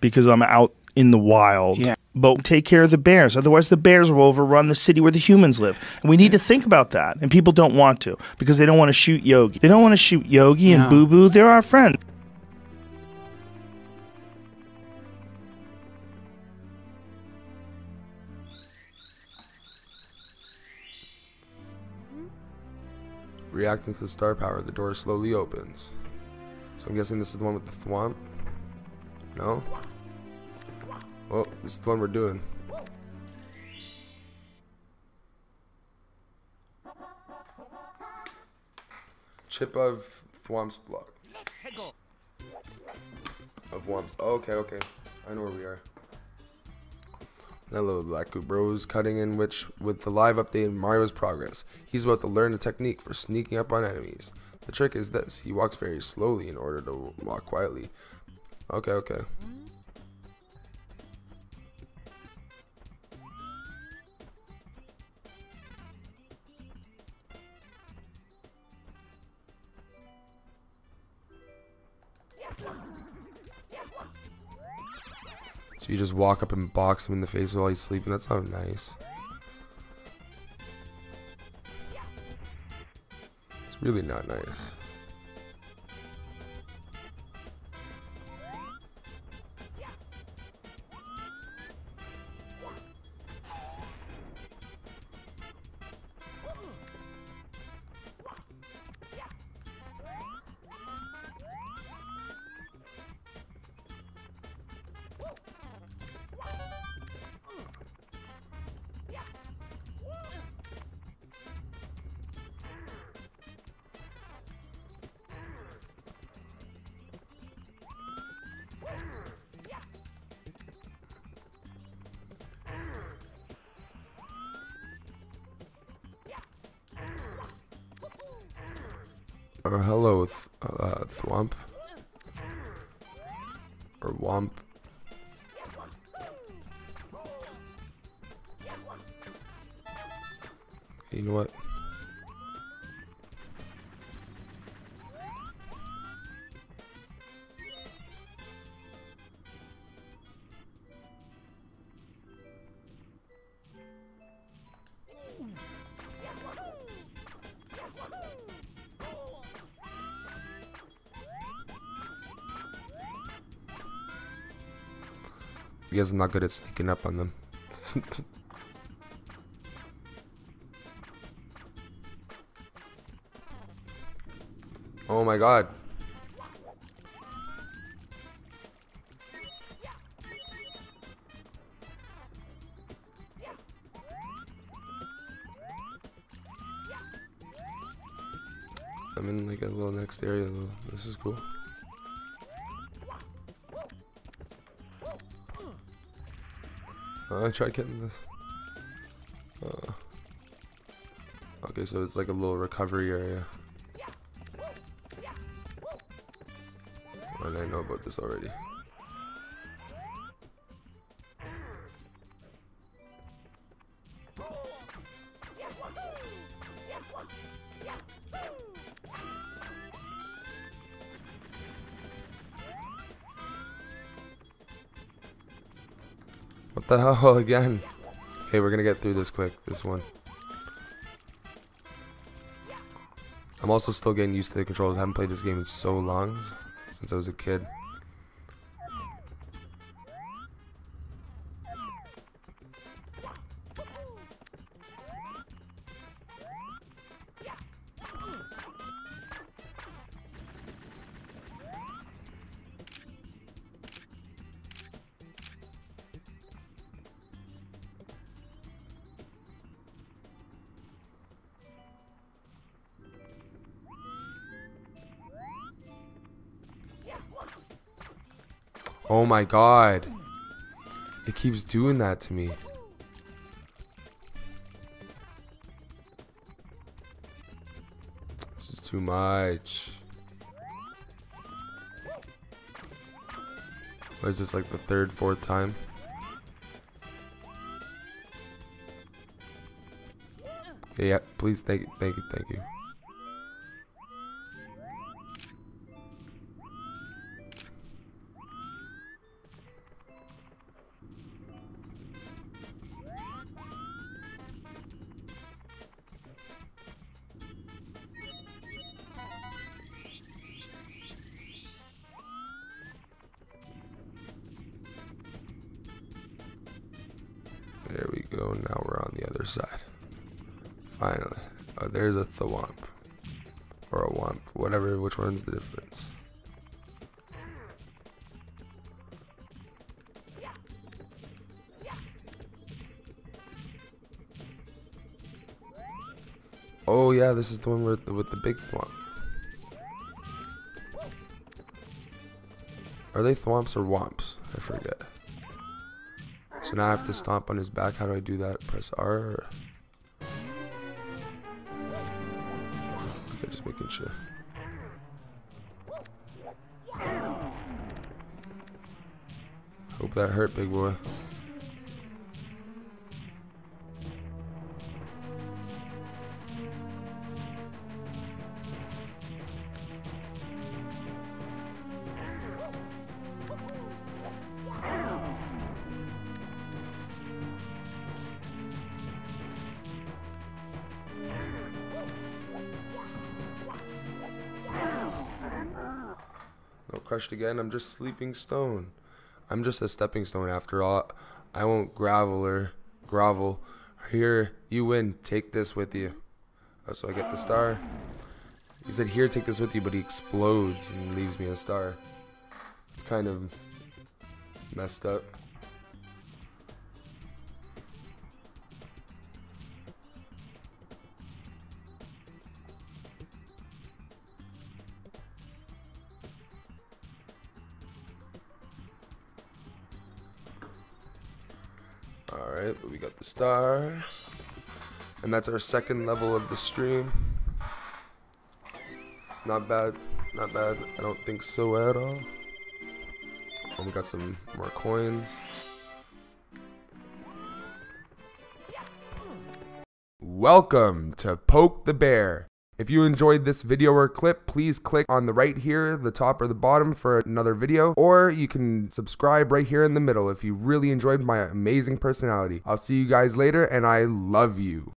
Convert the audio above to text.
because I'm out in the wild. Yeah. But take care of the bears. Otherwise, the bears will overrun the city where the humans live. And we need to think about that. And people don't want to because they don't want to shoot Yogi. They don't want to shoot Yogi and No. Boo Boo. They're our friend. Reacting to the star power, the door slowly opens. So I'm guessing this is the one with the thwomp? No? Well, this is the one we're doing. Chip of Thwomp's block. Of Whomp's. Oh, okay, okay. I know where we are. Hello, Lakitu Bros, cutting in which with the live update Mario's progress. He's about to learn a technique for sneaking up on enemies. The trick is this: he walks very slowly in order to walk quietly. Okay, okay. So you just walk up and box him in the face while he's sleeping. That's not nice. It's really not nice. Or hello, th- uh, Thwomp. Or Whomp. You know what? You guys are not good at sneaking up on them. oh my god. I'm in like a little next area though. This is cool. Uh, I tried getting this. Uh, okay, so it's like a little recovery area. And I know about this already. The hell again? Okay, we're gonna get through this quick. This one. I'm also still getting used to the controls. I haven't played this game in so long since I was a kid. Oh my god. It keeps doing that to me. This is too much. What is this like the third, fourth time? Yeah, please, thank you, thank you, thank you. Go. Now we're on the other side. Finally. Oh, there's a thwomp. Or a whomp. Whatever, which one's the difference? Oh yeah, this is the one with the, with the big thwomp. Are they thwomps or whomps? I forget. So now I have to stomp on his back. How do I do that? Press R. Okay, just making sure. Hope that hurt, big boy. No crushed again. I'm just sleeping stone. I'm just a stepping stone after all. I won't gravel or grovel. Here, you win. Take this with you. Oh, so I get the star. He said, here, take this with you, but he explodes and leaves me a star. It's kind of messed up. Alright, but we got the star. And that's our second level of the stream. It's not bad. Not bad. I don't think so at all. Oh, we got some more coins. Welcome to Poke the Bear. If you enjoyed this video or clip, please click on the right here, the top or the bottom for another video, or you can subscribe right here in the middle if you really enjoyed my amazing personality. I'll see you guys later, and I love you.